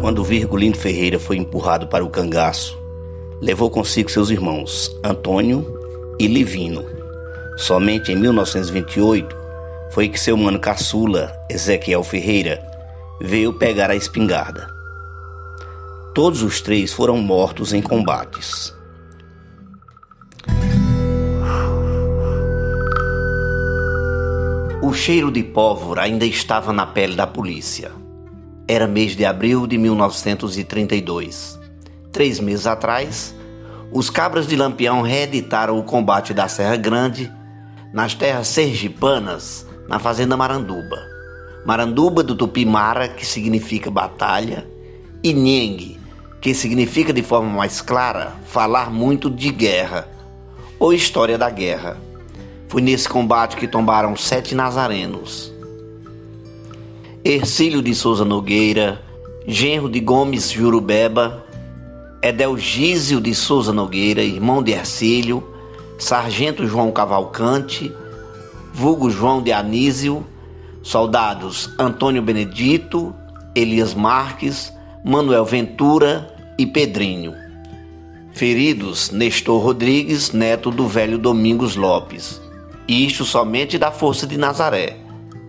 Quando Virgulino Ferreira foi empurrado para o cangaço, levou consigo seus irmãos Antônio e Livino. Somente em 1928 foi que seu mano caçula, Ezequiel Ferreira, veio pegar a espingarda. Todos os três foram mortos em combates. O cheiro de pólvora ainda estava na pele da polícia. Era mês de abril de 1932. Três meses atrás, os cabras de Lampião reeditaram o combate da Serra Grande nas terras sergipanas, na fazenda Maranduba. Maranduba do Tupimara, que significa batalha, e Nhengue, que significa de forma mais clara falar muito de guerra ou história da guerra. Foi nesse combate que tombaram sete nazarenos. Ercílio de Souza Nogueira, genro de Gomes Jurubeba, Edelgísio de Souza Nogueira, irmão de Ercílio, Sargento João Cavalcante, vulgo João de Anísio, soldados Antônio Benedito, Elias Marques, Manuel Ventura e Pedrinho. Feridos Nestor Rodrigues, neto do velho Domingos Lopes. Isto somente da Força de Nazaré,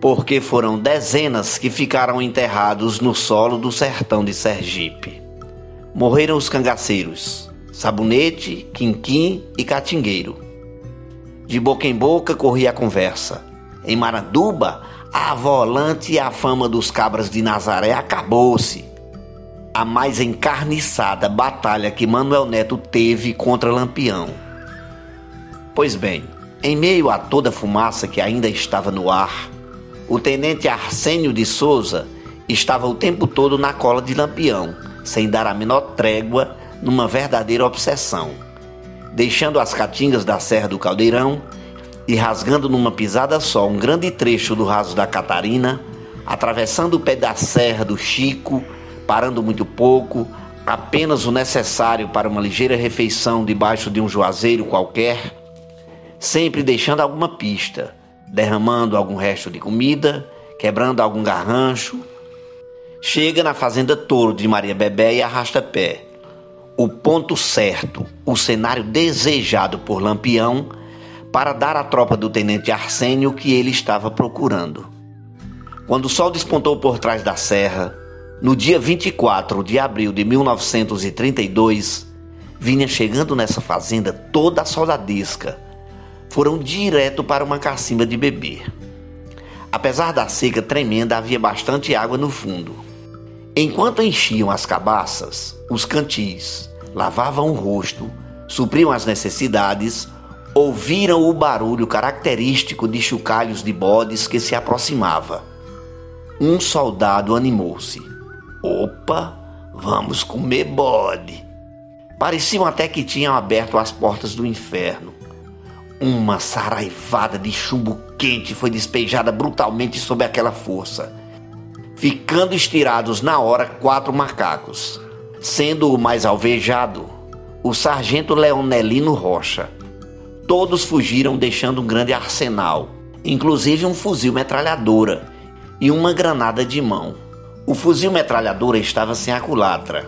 porque foram dezenas que ficaram enterrados no solo do sertão de Sergipe. Morreram os cangaceiros, Sabonete, Quinquim e Catingueiro. De boca em boca corria a conversa. Em Maranduba, a volante e a fama dos cabras de Nazaré acabou-se. A mais encarniçada batalha que Manuel Neto teve contra Lampião. Pois bem, em meio a toda a fumaça que ainda estava no ar, o tenente Arsênio de Souza estava o tempo todo na cola de Lampião, sem dar a menor trégua numa verdadeira obsessão, deixando as caatingas da Serra do Caldeirão e rasgando numa pisada só um grande trecho do raso da Catarina, atravessando o pé da Serra do Chico, parando muito pouco, apenas o necessário para uma ligeira refeição debaixo de um juazeiro qualquer, sempre deixando alguma pista, derramando algum resto de comida, quebrando algum garrancho. Chega na fazenda Touro de Maria Bebé e arrasta pé. O ponto certo, o cenário desejado por Lampião para dar à tropa do tenente Arsênio o que ele estava procurando. Quando o sol despontou por trás da serra, no dia 24 de abril de 1932, vinha chegando nessa fazenda toda soldadesca. Foram direto para uma cacimba de beber. Apesar da seca tremenda, havia bastante água no fundo. Enquanto enchiam as cabaças, os cantis, lavavam o rosto, supriam as necessidades, ouviram o barulho característico de chocalhos de bodes que se aproximava. Um soldado animou-se. Opa, vamos comer bode. Pareciam até que tinham aberto as portas do inferno. Uma saraivada de chumbo quente foi despejada brutalmente sobre aquela força, ficando estirados na hora quatro macacos, sendo o mais alvejado o sargento Leonelino Rocha. Todos fugiram deixando um grande arsenal, inclusive um fuzil metralhadora e uma granada de mão. O fuzil metralhadora estava sem a culatra,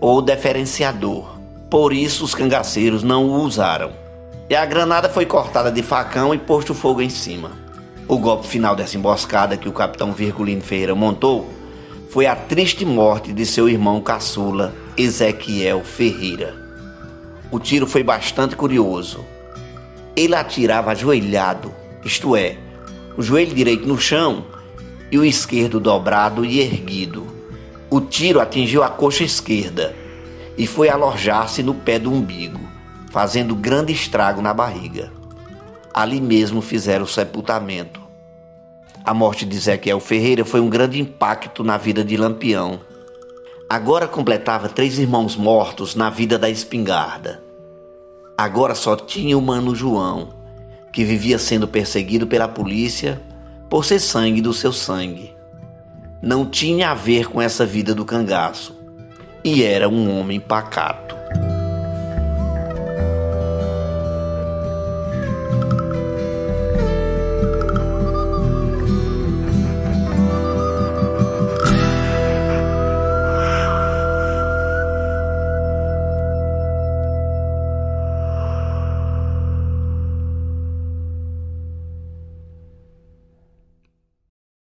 ou deferenciador, por isso os cangaceiros não o usaram. E a granada foi cortada de facão e posto fogo em cima. O golpe final dessa emboscada que o capitão Virgulino Ferreira montou foi a triste morte de seu irmão caçula, Ezequiel Ferreira. O tiro foi bastante curioso. Ele atirava ajoelhado, isto é, o joelho direito no chão o esquerdo dobrado e erguido. O tiro atingiu a coxa esquerda e foi alojar-se no pé do umbigo, fazendo grande estrago na barriga. Ali mesmo fizeram o sepultamento. A morte de Ezequiel Ferreira foi um grande impacto na vida de Lampião. Agora completava três irmãos mortos na vida da espingarda. Agora só tinha o mano João, que vivia sendo perseguido pela polícia por ser sangue do seu sangue. Não tinha a ver com essa vida do cangaço. e era um homem pacato.